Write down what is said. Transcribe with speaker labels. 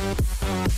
Speaker 1: Thank you.